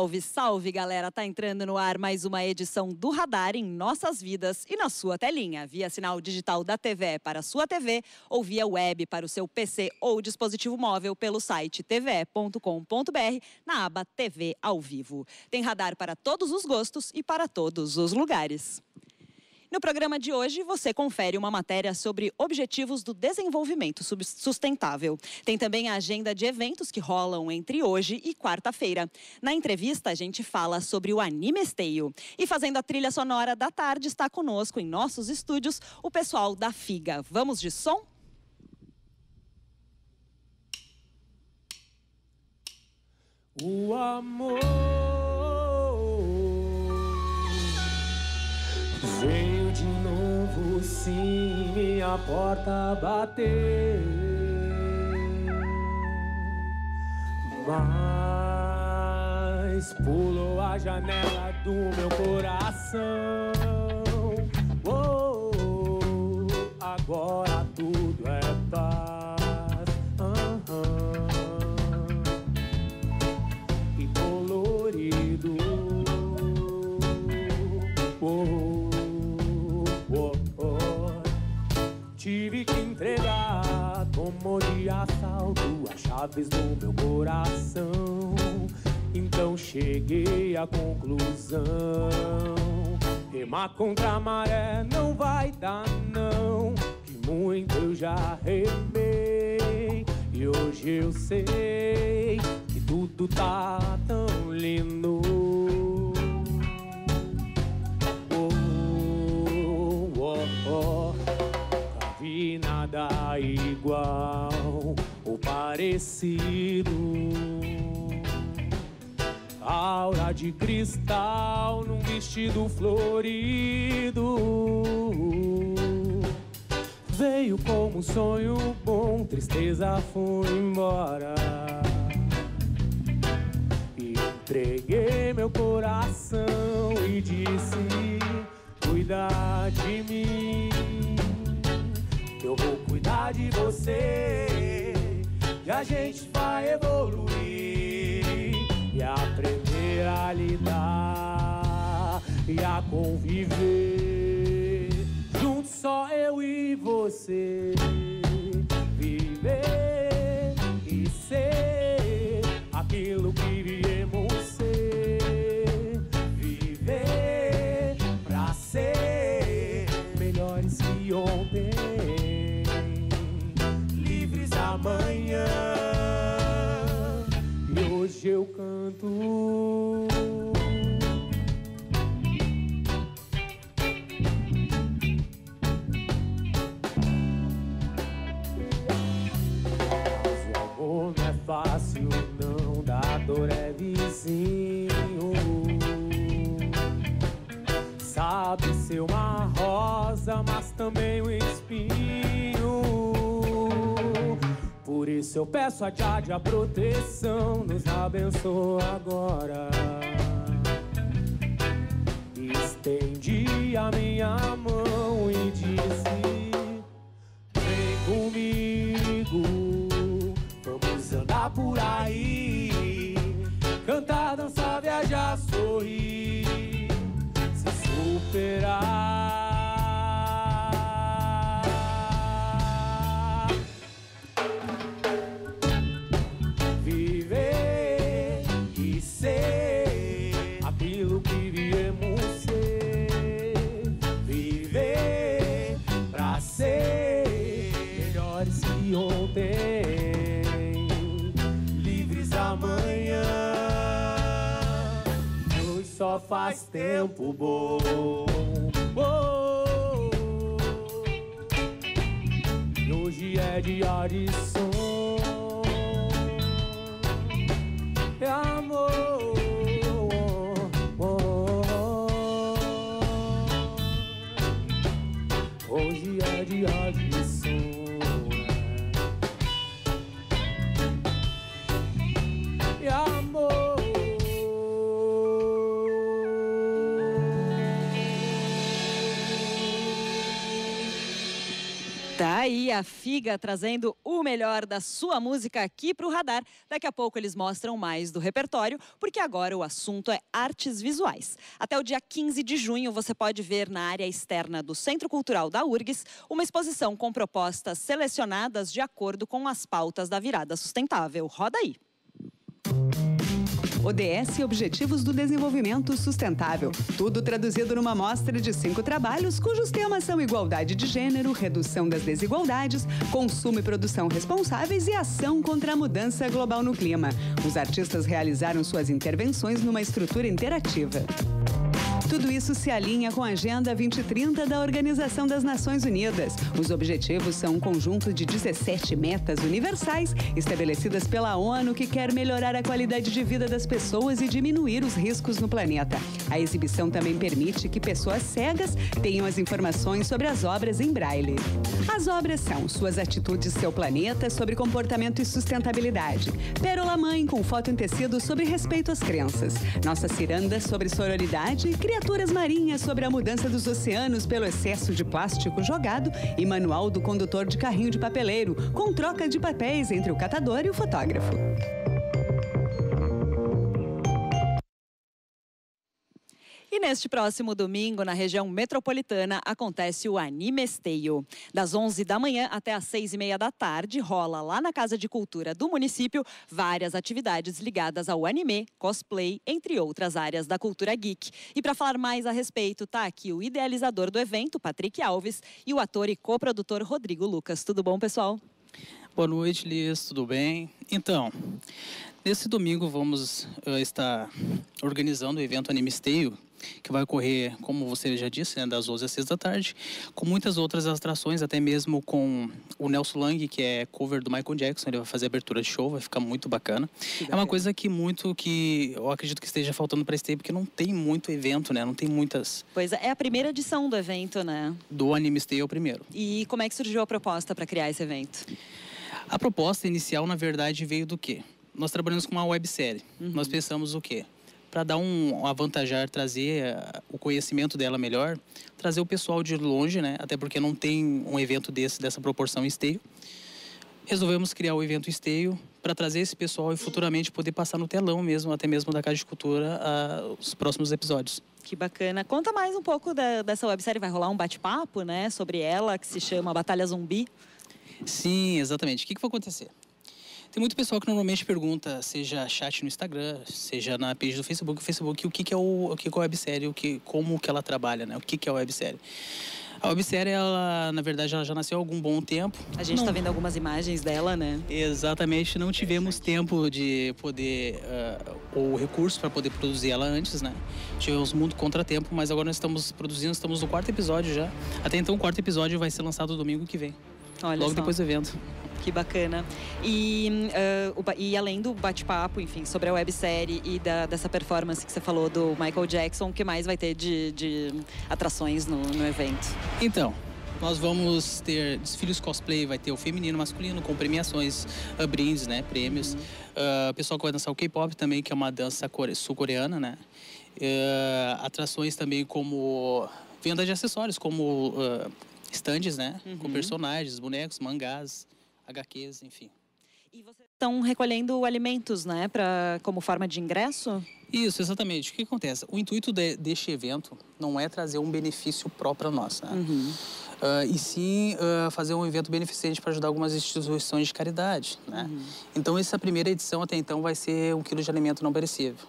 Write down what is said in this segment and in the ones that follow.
Salve, salve, galera! Tá entrando no ar mais uma edição do Radar em nossas vidas e na sua telinha, via sinal digital da TV para a sua TV ou via web para o seu PC ou dispositivo móvel pelo site tve.com.br na aba TV ao vivo. Tem radar para todos os gostos e para todos os lugares. No programa de hoje, você confere uma matéria sobre objetivos do desenvolvimento sustentável. Tem também a agenda de eventos que rolam entre hoje e quarta-feira. Na entrevista, a gente fala sobre o Anime Esteio. E fazendo a trilha sonora da tarde, está conosco em nossos estúdios o pessoal da FIGA. Vamos de som? O amor sim, minha porta bater. Mas pulou a janela do meu coração. Oh, agora tudo é paz. Assalto as chaves do meu coração. Então cheguei à conclusão: remar contra a maré não vai dar, não. Que muito eu já remei. E hoje eu sei que tudo tá tão lindo. Oh, oh, oh. Nunca vi nada igual parecido. Aura de cristal num vestido florido. Veio como um sonho bom, tristeza foi embora. Entreguei meu coração e disse: Cuida de mim. Eu vou cuidar de você. E a gente vai evoluir e aprender a lidar e a conviver. Juntos só eu e você. Isso eu peço a Jade a proteção, nos abençoa agora. Estendi a minha mão e disse: Vem comigo, vamos andar por aí, cantar, dançar, viajar, sorrir, se superar. Faz tempo bom. Oh, e hoje é dia de som. Tá aí a Figa trazendo o melhor da sua música aqui para o radar. Daqui a pouco eles mostram mais do repertório, porque agora o assunto é artes visuais. Até o dia 15 de junho você pode ver na área externa do Centro Cultural da URGS uma exposição com propostas selecionadas de acordo com as pautas da virada sustentável. Roda aí! ODS Objetivos do Desenvolvimento Sustentável. Tudo traduzido numa mostra de cinco trabalhos cujos temas são igualdade de gênero, redução das desigualdades, consumo e produção responsáveis e ação contra a mudança global no clima. Os artistas realizaram suas intervenções numa estrutura interativa. Tudo isso se alinha com a Agenda 2030 da Organização das Nações Unidas. Os objetivos são um conjunto de 17 metas universais estabelecidas pela ONU que quer melhorar a qualidade de vida das pessoas e diminuir os riscos no planeta. A exibição também permite que pessoas cegas tenham as informações sobre as obras em braille. As obras são Suas Atitudes Seu Planeta sobre comportamento e sustentabilidade. Pérola Mãe com foto em tecido sobre respeito às crenças. Nossa Ciranda sobre sororidade Criaturas marinhas sobre a mudança dos oceanos pelo excesso de plástico jogado e manual do condutor de carrinho de papeleiro, com troca de papéis entre o catador e o fotógrafo. E neste próximo domingo, na região metropolitana, acontece o Animesteio. Das 11 da manhã até as 6 e meia da tarde, rola lá na Casa de Cultura do município várias atividades ligadas ao anime, cosplay, entre outras áreas da cultura geek. E para falar mais a respeito, tá aqui o idealizador do evento, Patrick Alves, e o ator e coprodutor Rodrigo Lucas. Tudo bom, pessoal? Boa noite, Liz. Tudo bem? Então, nesse domingo vamos uh, estar organizando o evento Animesteio, que vai ocorrer, como você já disse, né, das 11 às 6 da tarde, com muitas outras atrações, até mesmo com o Nelson Lang, que é cover do Michael Jackson, ele vai fazer abertura de show, vai ficar muito bacana. É uma coisa que muito que eu acredito que esteja faltando para esse porque não tem muito evento, né? Não tem muitas. Pois é, é a primeira edição do evento, né? Do Anime Stay é o primeiro. E como é que surgiu a proposta para criar esse evento? A proposta inicial, na verdade, veio do quê? Nós trabalhamos com uma websérie. Uhum. Nós pensamos o quê? Para dar um avantajar, trazer eh, o conhecimento dela melhor, trazer o pessoal de longe, né? Até porque não tem um evento desse dessa proporção esteio. Resolvemos criar o evento esteio para trazer esse pessoal e futuramente poder passar no telão mesmo, até mesmo da Casa de Cultura, uh, os próximos episódios. Que bacana. Conta mais um pouco da, dessa websérie. Vai rolar um bate-papo, né, sobre ela, que se chama Batalha Zumbi. Sim, exatamente. O que, que vai acontecer? Tem muito pessoal que normalmente pergunta, seja chat no Instagram, seja na page do Facebook, o Facebook, o que, que é o, o que, que é a websérie, o que, como que ela trabalha, né? O que, que é a websérie. A websérie, ela, na verdade, ela já nasceu há algum bom tempo. A gente está vendo algumas imagens dela, né? Exatamente. Não tivemos tempo de poder, uh, ou recurso para poder produzir ela antes, né? Tivemos muito contratempo, mas agora nós estamos produzindo, estamos no quarto episódio já. Até então, o quarto episódio vai ser lançado domingo que vem. Olha logo só. depois do evento. Que bacana. E, uh, e além do bate-papo, enfim, sobre a websérie e da, dessa performance que você falou do Michael Jackson, o que mais vai ter de, de atrações no, no evento? Então, nós vamos ter desfiles cosplay, vai ter o feminino, masculino, com premiações, uh, brindes, né, prêmios. Uhum. Uh, pessoal que vai dançar o K-pop também, que é uma dança sul-coreana, né. Uh, atrações também como venda de acessórios, como uh, stands, né, uhum. com personagens, bonecos, mangás. HQs, enfim. E vocês estão recolhendo alimentos, né, pra, como forma de ingresso? Isso, exatamente. O que acontece? O intuito de, deste evento não é trazer um benefício próprio a nós, né? Uhum. Uh, e sim uh, fazer um evento beneficente para ajudar algumas instituições de caridade, né? Uhum. Então, essa primeira edição até então vai ser um quilo de alimento não perecível.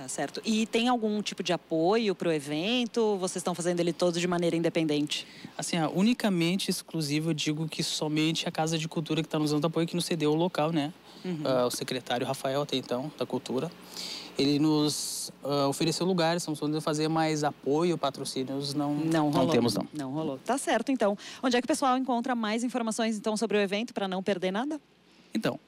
Tá certo. E tem algum tipo de apoio para o evento? Vocês estão fazendo ele todo de maneira independente? Assim, unicamente exclusivo, eu digo que somente a Casa de Cultura que está nos dando apoio, que nos cedeu o local, né? Uhum. Uh, o secretário Rafael, até então, da Cultura. Ele nos uh, ofereceu lugares, estamos podendo fazer mais apoio, patrocínios, não, não, rolou, não temos não. Não rolou. Tá certo, então. Onde é que o pessoal encontra mais informações, então, sobre o evento, para não perder nada? Então,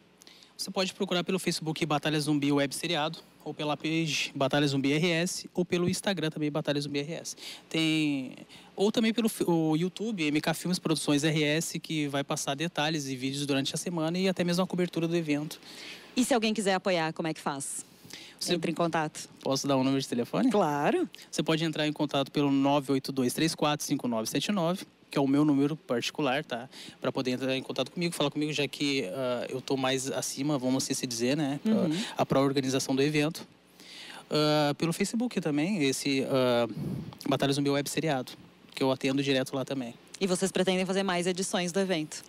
você pode procurar pelo Facebook Batalha Zumbi Web Seriado ou pela page Batalha Zumbi RS, ou pelo Instagram também Batalha Zumbi RS. Tem ou também pelo o YouTube MK Filmes Produções RS, que vai passar detalhes e vídeos durante a semana e até mesmo a cobertura do evento. E se alguém quiser apoiar, como é que faz? Você entra em contato. Posso dar um número de telefone? Claro. Você pode entrar em contato pelo 982 345979 que é o meu número particular, tá? Para poder entrar em contato comigo, falar comigo, já que uh, eu estou mais acima, vamos assim se dizer, né? Uhum. A, a organização do evento. Uh, pelo Facebook também, esse uh, Batalha Zumbi Web Seriado, que eu atendo direto lá também. E vocês pretendem fazer mais edições do evento?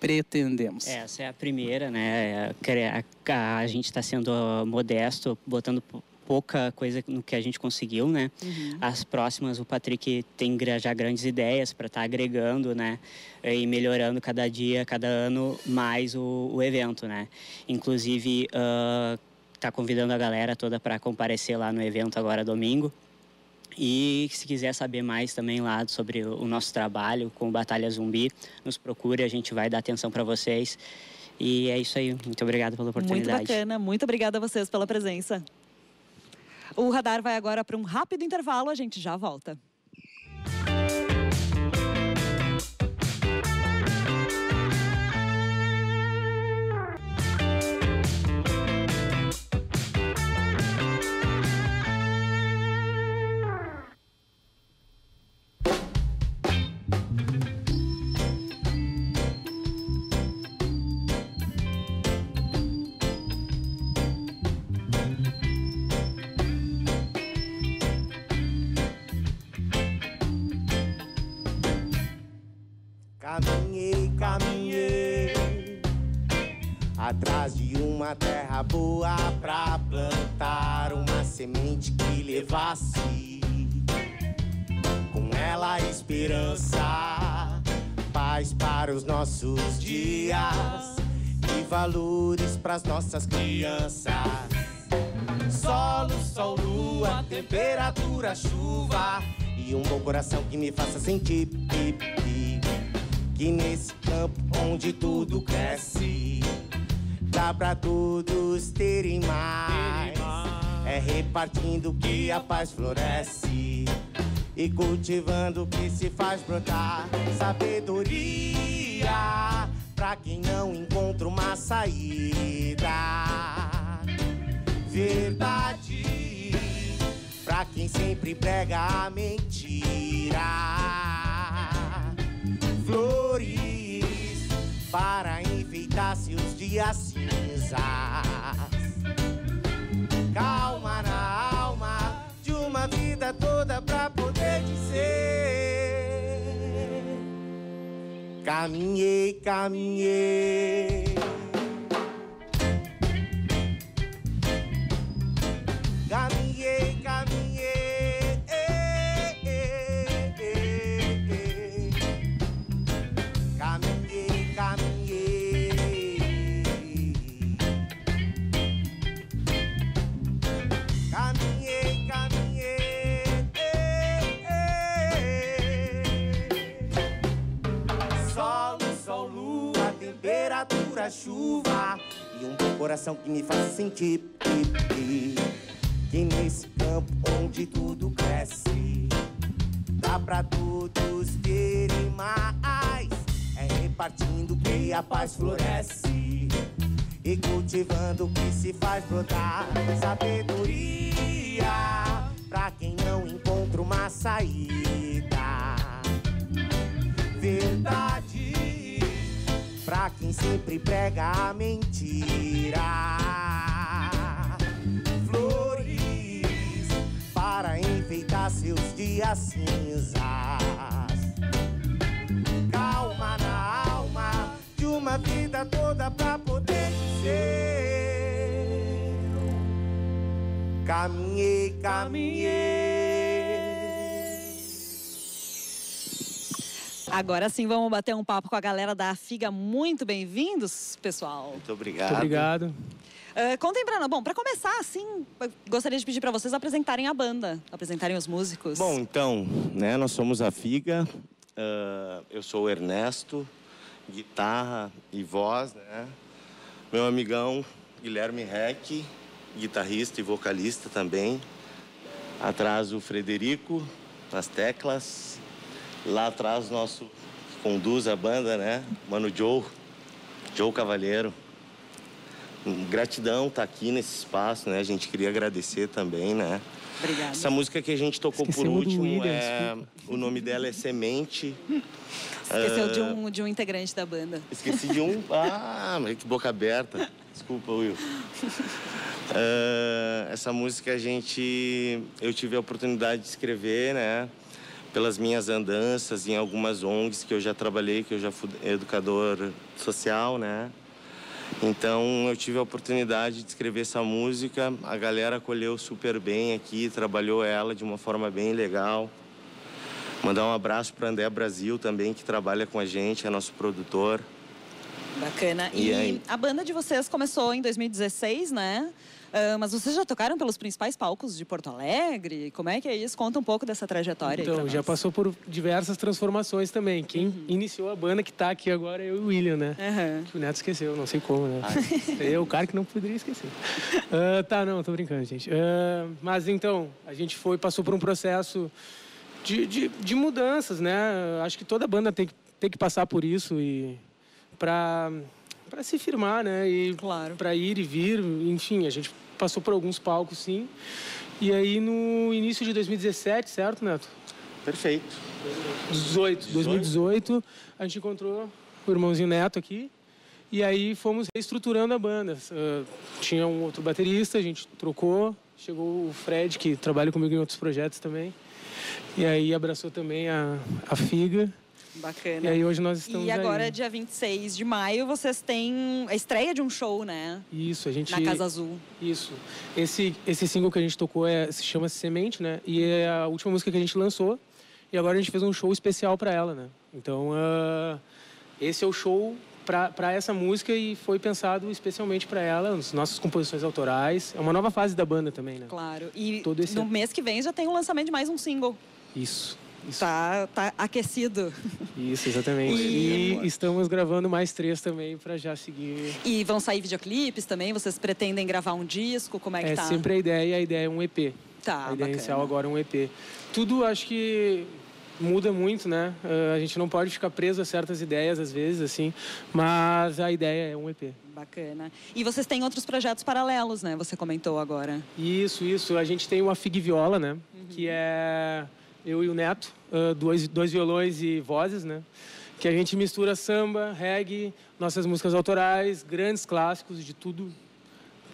Pretendemos. Essa é a primeira, né? É, a, a gente está sendo modesto, botando pouca coisa no que a gente conseguiu, né? Uhum. As próximas, o Patrick tem já grandes ideias para estar tá agregando, né? E melhorando cada dia, cada ano mais o, o evento, né? Inclusive, uh, tá convidando a galera toda para comparecer lá no evento agora domingo. E se quiser saber mais também lá sobre o nosso trabalho com Batalha Zumbi, nos procure, a gente vai dar atenção para vocês. E é isso aí. Muito obrigado pela oportunidade. Muito bacana. Muito obrigada a vocês pela presença. O radar vai agora para um rápido intervalo, a gente já volta. Atrás de uma terra boa pra plantar uma semente que levasse com ela esperança, paz para os nossos dias e valores para as nossas crianças. Solo, sol, lua, temperatura, chuva e um bom coração que me faça sentir. Que nesse campo onde tudo cresce, dá pra todos terem mais. É repartindo que a paz floresce e cultivando que se faz brotar sabedoria pra quem não encontra uma saída. Verdade pra quem sempre prega a mentira flores para dias cinzas. Calma na alma de uma vida toda pra poder dizer: Caminhei, caminhei. Chuva e um coração que me faz sentir que nesse campo onde tudo cresce dá pra todos terem mais. É repartindo que a paz floresce e cultivando que se faz brotar sabedoria pra quem não encontra uma saída. Verdade pra quem sempre prega a mentira. Flores para enfeitar seus dias cinzas. Calma na alma de uma vida toda pra poder dizer: Caminhei, caminhei. Agora sim, vamos bater um papo com a galera da FIGA. Muito bem-vindos, pessoal. Muito obrigado. Muito obrigado. Uh, contem pra nós. Bom, para começar, assim, gostaria de pedir para vocês apresentarem a banda, apresentarem os músicos. Bom, então, né, nós somos a FIGA. Uh, eu sou o Ernesto, guitarra e voz, né? Meu amigão Guilherme Reck, guitarrista e vocalista também. Atrás o Frederico, nas teclas. Lá atrás, nosso conduz a banda, né? Mano Joe, Joe Cavalheiro. Gratidão estar tá aqui nesse espaço, né? A gente queria agradecer também, né? Obrigada. Essa música que a gente tocou Esquecemos por último William, é o nome dela é Semente. Esqueceu uh... de, um, de um integrante da banda. Esqueci de um. Ah, que boca aberta. Desculpa, Will. Uh, essa música a gente. Eu tive a oportunidade de escrever, né? Pelas minhas andanças em algumas ONGs que eu já trabalhei, que eu já fui educador social, né? Então eu tive a oportunidade de escrever essa música, a galera acolheu super bem aqui, trabalhou ela de uma forma bem legal. Mandar um abraço para André Brasil também, que trabalha com a gente, é nosso produtor. Bacana. E, e a banda de vocês começou em 2016, né? Uh, mas vocês já tocaram pelos principais palcos de Porto Alegre? Como é que é isso? Conta um pouco dessa trajetória. Então, já passou por diversas transformações também. Quem uhum. iniciou a banda que está aqui agora é eu e o William, né? Uhum. Que o Neto esqueceu, não sei como, né? Ah. é o cara que não poderia esquecer. Uh, tá, não, tô brincando, gente. Uh, mas então, a gente foi, passou por um processo de, de, de mudanças, né? Acho que toda banda tem, tem que passar por isso e para para se firmar, né? E claro. para ir e vir, enfim, a gente passou por alguns palcos, sim. E aí no início de 2017, certo, Neto? Perfeito. 18, 2018, a gente encontrou o irmãozinho Neto aqui. E aí fomos reestruturando a banda. Uh, tinha um outro baterista, a gente trocou. Chegou o Fred, que trabalha comigo em outros projetos também. E aí abraçou também a, a Figa. Bacana. E aí hoje nós estamos E agora, aí. dia 26 de maio, vocês têm a estreia de um show, né? Isso, a gente... Na Casa Azul. Isso. Esse, esse single que a gente tocou é, se chama Semente, né? E é a última música que a gente lançou. E agora a gente fez um show especial para ela, né? Então, uh, esse é o show para essa música e foi pensado especialmente para ela, as nossas composições autorais. É uma nova fase da banda também, né? Claro. E Todo esse... no mês que vem já tem o lançamento de mais um single. Isso. Está tá aquecido. Isso, exatamente. E, e estamos gravando mais três também para já seguir. E vão sair videoclipes também? Vocês pretendem gravar um disco? Como é que é tá? É sempre a ideia, a ideia é um EP. Tá, a ideia inicial agora é um EP. Tudo acho que muda muito, né? Uh, a gente não pode ficar preso a certas ideias às vezes, assim, mas a ideia é um EP. Bacana. E vocês têm outros projetos paralelos, né? Você comentou agora. Isso, isso. A gente tem o Afig Viola, né? Uhum. Que é eu e o Neto, uh, dois, dois violões e vozes, né? Que a gente mistura samba, reggae, nossas músicas autorais, grandes clássicos de tudo,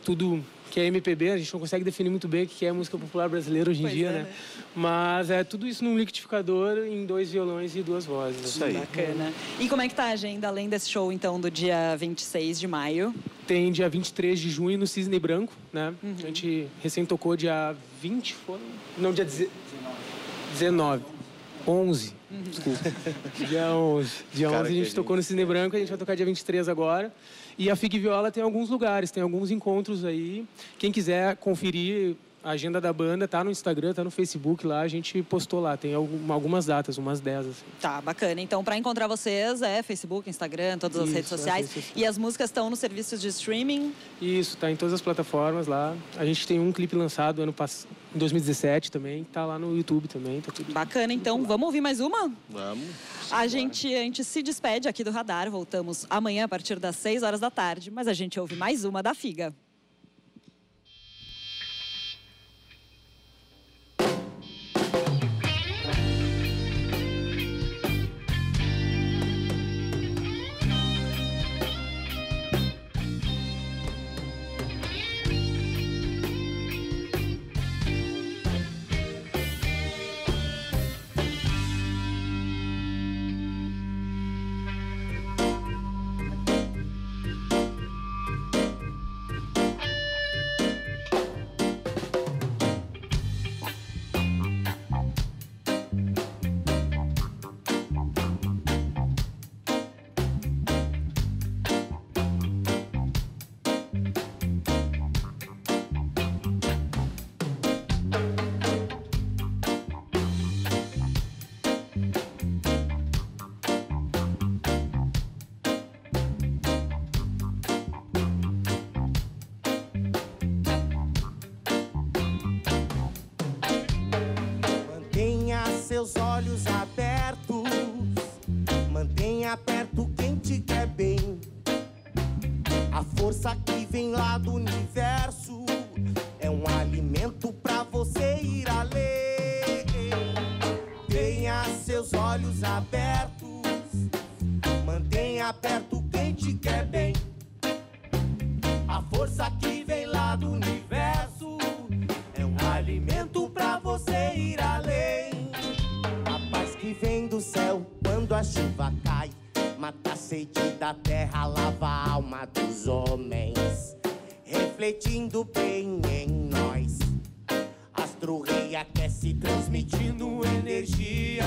tudo que é MPB, a gente não consegue definir muito bem o que é música popular brasileira hoje em pois dia, é, né? né? Mas é tudo isso num liquidificador em dois violões e duas vozes. Isso aí. Bacana. E como é que tá a agenda, além desse show, então, do dia 26 de maio? Tem dia 23 de junho no Cisne Branco, né? Uhum. A gente recém tocou dia 20, foi? Não, dia 19. 19. 11. Desculpa. dia 11. Dia Cara, 11 a gente tocou no Cine Branco, a gente vai tocar dia 23 agora. E a Fig Viola tem alguns lugares, tem alguns encontros aí. Quem quiser conferir a agenda da banda tá no Instagram, tá no Facebook lá, a gente postou lá, tem algumas datas, umas 10 assim. Tá, bacana. Então, para encontrar vocês é Facebook, Instagram, todas as Isso, redes sociais. É e as músicas estão nos serviços de streaming? Isso, tá em todas as plataformas lá. A gente tem um clipe lançado ano passado, em 2017 também, tá lá no YouTube também, tá tudo. Bacana, então, vamos ouvir mais uma? Vamos. A gente, a gente se despede aqui do Radar, voltamos amanhã a partir das 6 horas da tarde, mas a gente ouve mais uma da Figa. Seus olhos abertos. Mantenha perto quem te quer bem. A força que vem lá do universo é um alimento pra você ir além. Tenha seus olhos abertos, mantenha perto sede da terra, lava a alma dos homens, refletindo bem em nós. Astro Rei aquece, transmitindo energia.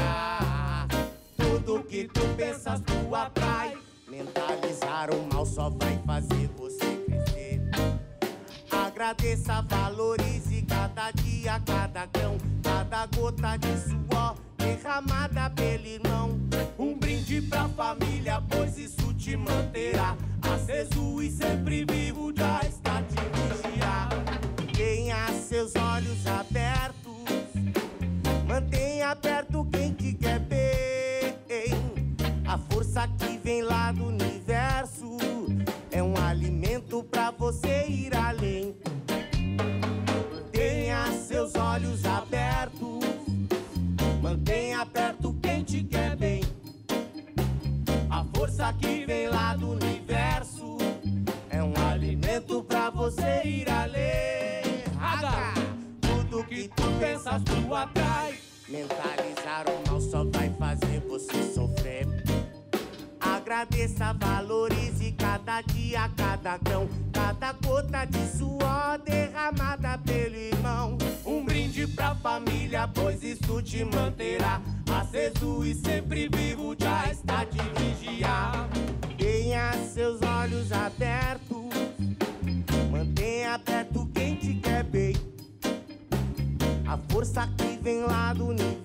Tudo que tu pensas, tu atrai. Mentalizar o mal só vai fazer você crescer. Agradeça, valorize cada dia, cada grão, cada gota de suor derramada pelo irmão. Um brinde pra família, pois isso te manterá aceso e sempre vivo, já está te vigiar. Tenha seus olhos abertos, mantenha perto quem te quer bem. A força que vem lá do universo é um alimento pra você ir Mentalizar o mal só vai fazer você sofrer. Agradeça, valorize cada dia, cada grão, cada gota de suor derramada pelo irmão. Um brinde pra família, pois isso te manterá aceso e sempre vivo, A força que vem lá do universo